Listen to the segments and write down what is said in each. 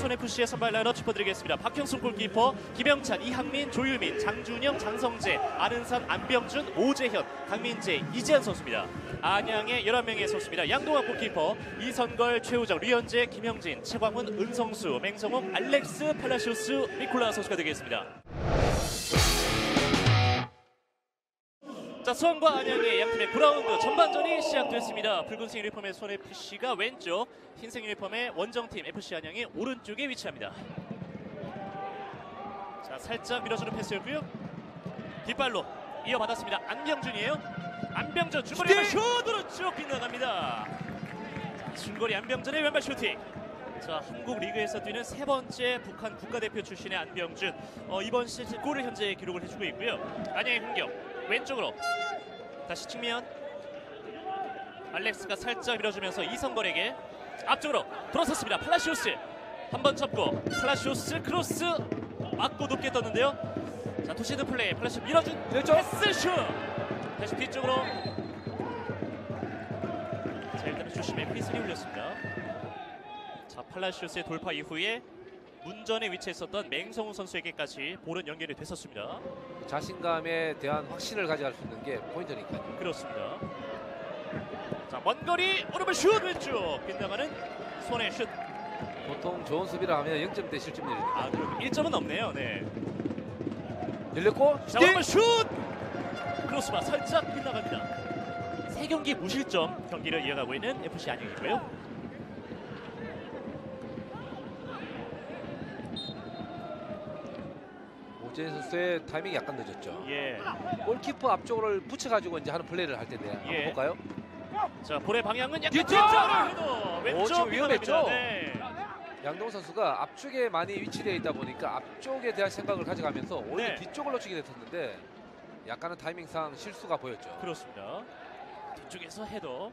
손FC의 선발 라인업 짚어드리겠습니다. 박형순 골키퍼, 김영찬, 이항민, 조유민, 장준영, 장성재, 아른산, 안병준, 오재현, 강민재, 이재현 선수입니다. 안양의 11명의 선수입니다. 양동학 골키퍼, 이선걸, 최우정, 류현재, 김형진, 최광훈, 은성수, 맹성홍, 알렉스, 팔라시오스, 미콜라 선수가 되겠습니다. 자 수원과 안양의 양팀의 9라운드 전반전이 시작됐습니다. 붉은색 유니폼의 수원 FC가 왼쪽, 흰색 유니폼의 원정팀 FC 안양이 오른쪽에 위치합니다. 자 살짝 밀어주는 패스였고요. 뒷발로 이어받았습니다. 안병준이에요. 안병준 중거리 왼발 슛으로 쭉 빗나갑니다. 자, 중거리 안병준의 왼발 슈팅. 자 한국 리그에서 뛰는 세 번째 북한 국가대표 출신의 안병준 어, 이번 시즌 골을 현재 기록을 해주고 있고요. 안양의 공격 왼쪽으로 다시 측면 알렉스가 살짝 밀어주면서 이성걸에게 앞쪽으로 돌아섰습니다. 팔라시오스 한번 접고 팔라시오스 크로스 맞고 높게 떴는데요. 자 도시드 플레이 팔라시오스 밀어준 왼쪽. 패스 슛 다시 뒤쪽으로 자 일단은 주심의 휘슬이 울렸습니다. 자 팔라시오스의 돌파 이후에 문전에 위치했었던 맹성웅 선수에게까지 볼은 연결이 됐었습니다. 자신감에 대한 확신을 가져갈 수 있는 게 포인트니까요. 그렇습니다. 자, 먼 거리 오른발 슛 왼쪽 빗나가는 손의 슛. 보통 좋은 수비를 하면 0점대 실점률이 아, 그럼 1점은 넘네요. 네. 열렸고 자! 오른발 슛. 크로스바 살짝 빗나갑니다. 세 경기 무실점 경기를 이어가고 있는 FC 안양이고요. 오재현 선수의 타이밍이 약간 늦었죠. 예. 골키퍼 앞쪽을 붙여가지고 이제 하는 플레이를 할 텐데 한번 예. 볼까요? 자, 볼의 방향은 약간 뒤쪽! 뒤쪽으로 왼쪽 지금 위험했죠? 네. 양동 선수가 앞쪽에 많이 위치되어 있다 보니까 앞쪽에 대한 생각을 가져가면서 오히려 네. 뒤쪽을 놓치게 됐었는데 약간은 타이밍상 실수가 보였죠. 그렇습니다. 뒤쪽에서 헤더.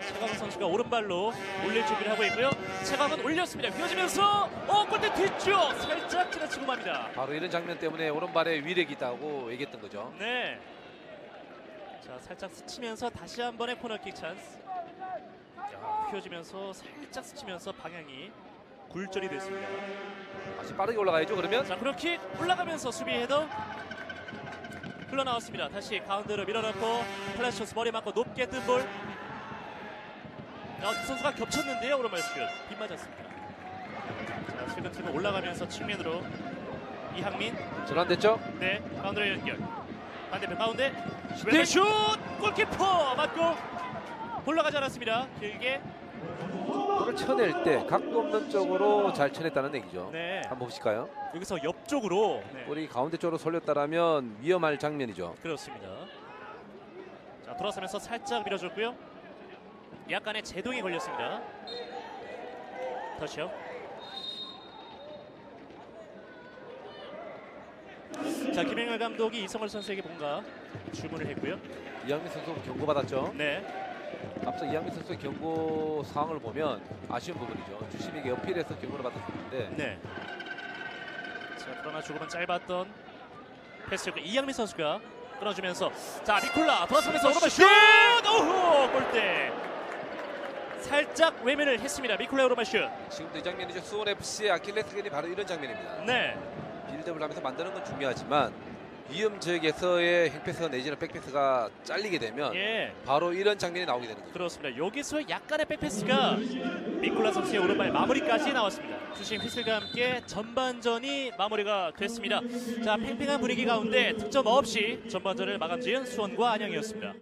최강훈 선수가 오른발로 올릴 준비를 하고 있고요. 최강훈 올렸습니다. 휘어지면서 어 골대 뒤쪽 살짝 지나치고 맙니다. 바로 이런 장면 때문에 오른발에 위력이 있다고 얘기했던 거죠. 네. 자 살짝 스치면서 다시 한 번의 코너킥 찬스. 자, 휘어지면서 살짝 스치면서 방향이 굴절이 됐습니다. 다시 빠르게 올라가야죠. 그러면 자 그렇게 올라가면서 수비 헤더 흘러나왔습니다. 다시 가운데로 밀어넣고 팔라시오스 머리 맞고 높게 뜬 볼. 어, 두 선수가 겹쳤는데요. 오른발 슛. 빗 맞았습니다. 자 최근 팀은 올라가면서 측면으로 이항민 전환됐죠? 네 가운데로 연결. 반대편 가운데 왼발 슛 골키퍼 맞고 올라가지 않았습니다. 길게 볼을 쳐낼 때 각도 없는 쪽으로 잘 쳐냈다는 얘기죠. 네 한번 보실까요? 여기서 옆쪽으로 네. 볼이 가운데 쪽으로 sol렸다라면 위험할 장면이죠. 그렇습니다. 자 돌아서면서 살짝 밀어줬고요. 약간의 제동이 걸렸습니다. 터치요. 자 김영열 감독이 이성월 선수에게 뭔가 주문을 했고요. 이양민 선수 경고 받았죠. 네, 앞서 이양민 선수의 경고 상황을 보면 아쉬운 부분이죠. 주심에게 어필해서 경고를 받았었는데 네. 자 그러나 조금은 짧았던 패스였고 이양민 선수가 끊어주면서 자 니콜라 돌아서면서 오른발 슛! 오호 골대. 살짝 외면을 했습니다. 미콜라 오른발 슛. 지금도 이 장면이죠. 수원 FC의 아킬레스건이 바로 이런 장면입니다. 네. 빌드업을 하면서 만드는 건 중요하지만 위험 지역에서의 행패스가 내지는 백패스가 잘리게 되면 예. 바로 이런 장면이 나오게 되는 거죠. 그렇습니다. 여기서 약간의 백패스가 미콜라 선수의 오른발 마무리까지 나왔습니다. 주심 휘슬과 함께 전반전이 마무리가 됐습니다. 자, 팽팽한 분위기 가운데 득점 없이 전반전을 마감 지은 수원과 안양이었습니다.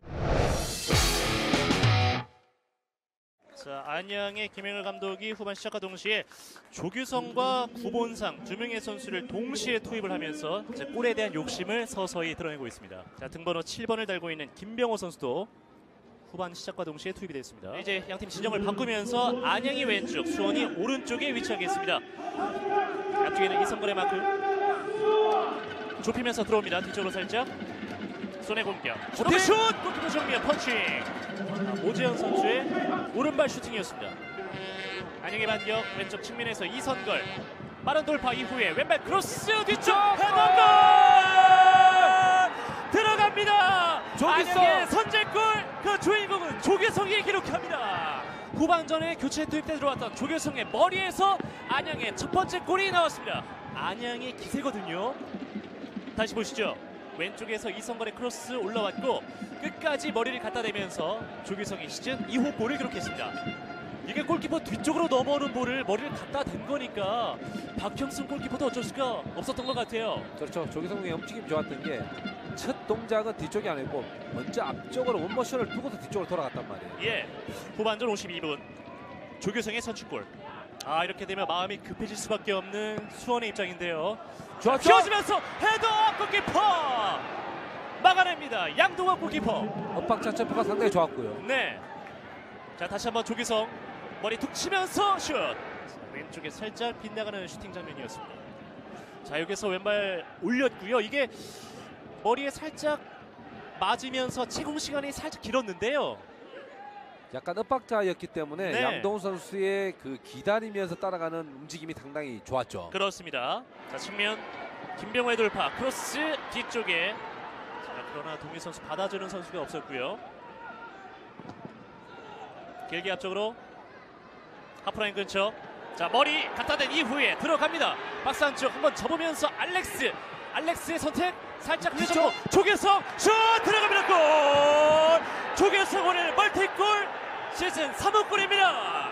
자, 안양의 김영일 감독이 후반 시작과 동시에 조규성과 구본상 두 명의 선수를 동시에 투입을 하면서 이제 골에 대한 욕심을 서서히 드러내고 있습니다. 자, 등번호 7번을 달고 있는 김병호 선수도 후반 시작과 동시에 투입이 됐습니다. 이제 양팀 진영을 바꾸면서 안양이 왼쪽, 수원이 오른쪽에 위치하겠습니다. 앞쪽에는 이선걸의 마크 좁히면서 들어옵니다. 뒤쪽으로 살짝 수원의 공격. 슛! 골키퍼 정면 펀칭. 오재현 선수의 오른발 슈팅이었습니다. 안양의 반격 왼쪽 측면에서 이선걸 빠른 돌파 이후에 왼발 크로스 뒤쪽 헤더골 들어갑니다. 안양의 선제골 그 주인공은 조규성이 기록합니다. 후반전에 교체 투입돼 들어왔던 조규성의 머리에서 안양의 첫 번째 골이 나왔습니다. 안양의 기세거든요. 다시 보시죠. 왼쪽에서 이선걸의 크로스 올라왔고 끝까지 머리를 갖다 대면서 조규성이 시즌 2호 골을 기록했습니다. 이게 골키퍼 뒤쪽으로 넘어오는 볼을 머리를 갖다 댄 거니까 박형순 골키퍼도 어쩔 수가 없었던 것 같아요. 그렇죠. 조규성의 움직임 좋았던 게 첫 동작은 뒤쪽이 아니고 먼저 앞쪽으로 원모션을 두고서 뒤쪽으로 돌아갔단 말이에요. 예, 후반전 52분 조규성의 선취골. 아 이렇게 되면 마음이 급해질 수밖에 없는 수원의 입장인데요. 좋았죠. 휘어지면서 헤더 골키퍼 막아냅니다. 양동원 골키퍼. 엇박자 점프가 상당히 좋았고요. 네. 자 다시 한번 조규성 머리 툭 치면서 슛. 자, 왼쪽에 살짝 빗나가는 슈팅 장면이었습니다. 자 여기서 왼발 올렸고요. 이게 머리에 살짝 맞으면서 채공 시간이 살짝 길었는데요. 약간 엇박자였기 때문에 네. 양동훈 선수의 그 기다리면서 따라가는 움직임이 상당히 좋았죠. 그렇습니다. 자 측면 김병호의 돌파 크로스 뒤쪽에 자 그러나 동희 선수 받아주는 선수가 없었고요. 길게 앞쪽으로 하프라인 근처 자 머리 갖다 댄 이후에 들어갑니다. 박스 안쪽 한번 접으면서 알렉스 알렉스의 선택 살짝 늦었고 조계성 슛 들어갑니다 골 조계성 오늘 멀티골 시즌 3호 골입니다.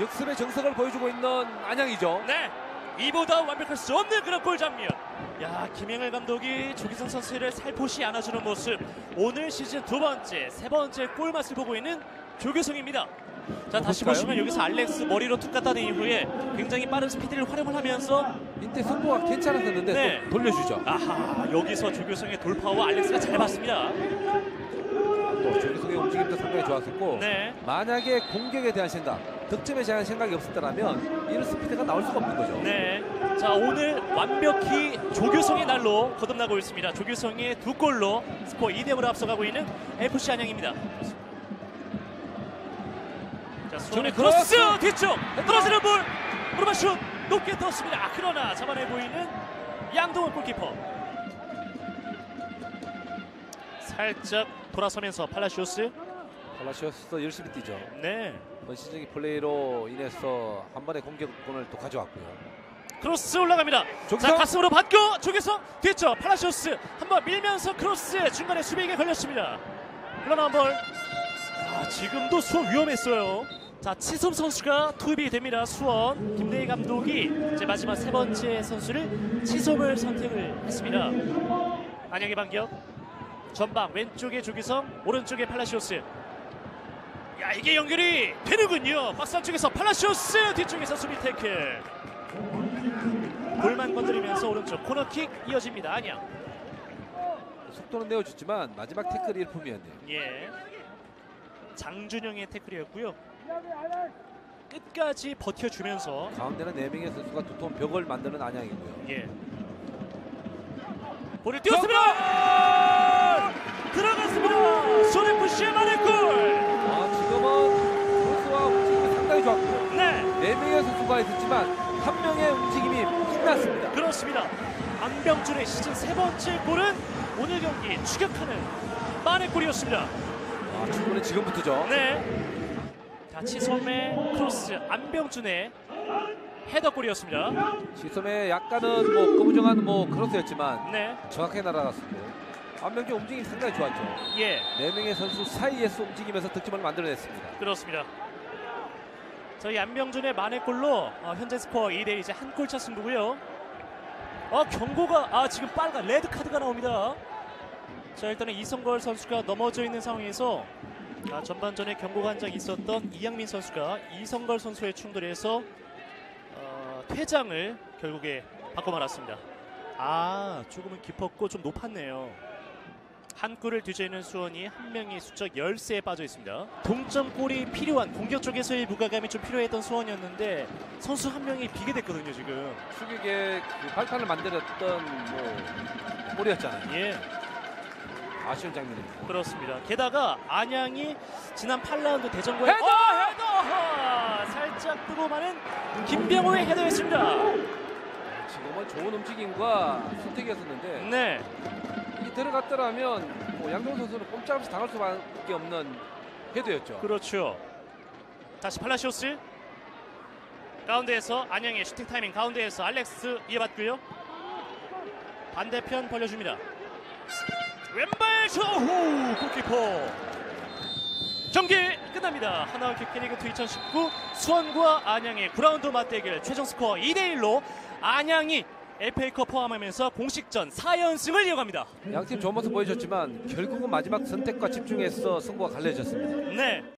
역습의 정석을 보여주고 있는 안양이죠. 네. 이보다 완벽할 수 없는 그런 골 장면. 야, 김영일 감독이 조기성 선수를 살포시 안아주는 모습. 오늘 시즌 두 번째, 세 번째 골 맛을 보고 있는 조규성입니다. 자, 다시 볼까요? 보시면 여기서 알렉스 머리로 툭 갖다 댄 이후에 굉장히 빠른 스피드를 활용을 하면서 이때 승부가 괜찮았었는데 네. 또 돌려주죠. 아하, 여기서 조규성의 돌파와 알렉스가 잘 봤습니다. 또 조기성의 움직임도 상당히 좋았었고 네. 만약에 공격에 대한 생각, 득점에 대한 생각이 없었더라면 이런 스피드가 나올 수가 없는 거죠. 네. 자, 오늘 완벽히 조규성의 날로 거듭나고 있습니다. 조규성의 두 골로 스코어 2대 0으로 앞서가고 있는 FC 안양입니다. 자, 수원의 크로스! 뒤쪽 떨어지는 볼 오른발 슛 높게 떴습니다. 아, 그러나 잡아내 보이는 양동원 골키퍼. 살짝 돌아서면서 팔라시오스. 팔라시오스도 열심히 뛰죠. 네. 헌신적인 플레이로 인해서 한 번의 공격권을 또 가져왔고요. 크로스 올라갑니다. 자 조규성! 가슴으로 받고 조규성 뒤쪽 팔라시오스 한번 밀면서 크로스 중간에 수비에게 걸렸습니다. 흘러나온 볼. 아, 지금도 수원 위험했어요. 자 치솜 선수가 투입이 됩니다. 수원 김대희 감독이 이제 마지막 세 번째 선수를 치솜을 선택을 했습니다. 안양의 반격. 전방 왼쪽에 조기성 오른쪽에 팔라시오스. 야 이게 연결이 되는군요. 박스 안쪽에서 팔라시오스 뒤쪽에서 수비 태클. 볼만 건드리면서 오른쪽 코너킥 이어집니다. 안양. 속도는 내어줬지만 마지막 태클이 일품이었네요. 예. 장준영의 태클이었고요. 끝까지 버텨주면서 가운데는 네 명의 선수가 두터운 벽을 만드는 안양이고요. 예. 볼을 띄웠습니다. 들어갔습니다. 손에푸시의 만의 골. 아 지금은 선수와 움직임이 상당히 좋았고요. 네, 네 명의 선수가 있었지만 한 명의 움직임이 빛났습니다. 그렇습니다. 안병준의 시즌 세 번째 골은 오늘 경기 추격하는 만의 골이었습니다. 아, 충분히 지금부터죠. 네. 자, 치솜의 크로스 안병준의 헤더골이었습니다. 시섬에 약간은 뭐 거부정한 뭐 크로스였지만 네. 정확하게 날아갔습니다. 안명준 움직임이 상당히 좋았죠. 예. 네 명의 선수 사이에서 움직이면서 득점을 만들어냈습니다. 그렇습니다. 저희 안병준의 만회골로 어, 현재 스코어 2대1 이제 한 골 차 승부고요. 어 경고가 아 지금 빨간 레드 카드가 나옵니다. 자 일단은 이선걸 선수가 넘어져 있는 상황에서 아, 전반전에 경고가 한 장 있었던 이학민 선수가 이선걸 선수의 충돌에서 어, 퇴장을 결국에 받고 말았습니다. 아 조금은 깊었고 좀 높았네요. 한 골을 뒤지는 수원이 한 명이 수적 열세에 빠져 있습니다. 동점골이 필요한 공격 쪽에서의 무게감이 좀 필요했던 수원이었는데 선수 한 명이 비게 됐거든요 지금. 추격의 그 발판을 만들었던 뭐 골이었잖아요. 예, 아쉬운 장면입니다. 그렇습니다. 게다가 안양이 지난 8라운드 대전과의 헤더! 어, 헤더! 살짝 뜨고 마는 김병호의 헤더였습니다. 지금은 좋은 움직임과 선택이었었는데 네, 이 들어갔더라면 뭐 양동 선수는 꼼짝없이 당할 수밖에 없는 헤더였죠. 그렇죠. 다시 팔라시오스. 가운데에서 안양의 슈팅 타이밍 가운데에서 알렉스 이어받고요. 반대편 벌려줍니다. 왼발 슛 골키퍼. 경기 끝납니다. 하나원큐 K리그2 2019 수원과 안양의 9라운드 맞대결 최종 스코어 2대1로 안양이 FA컵 포함하면서 공식전 4연승을 이어갑니다 양팀 좋은 모습 보여줬지만 결국은 마지막 선택과 집중해서 승부가 갈려졌습니다. 네